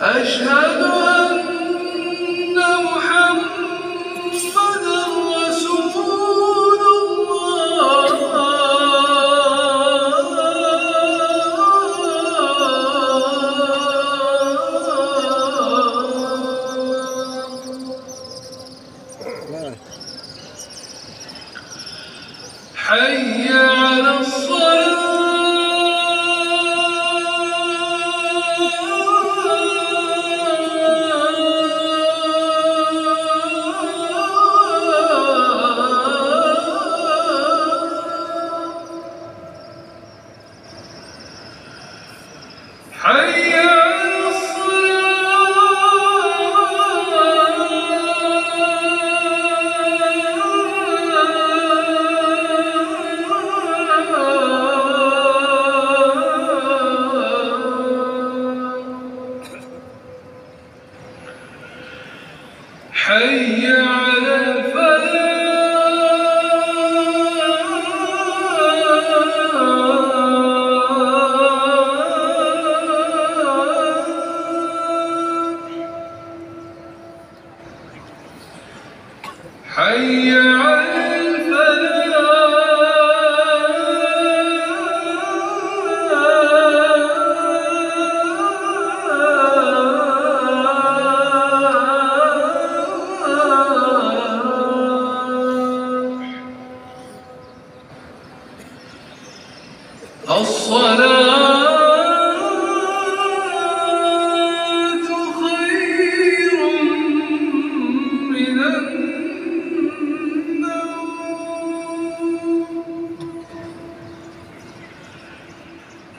أشهد أن محمدا رسول الله. حي حي على الفلاح حي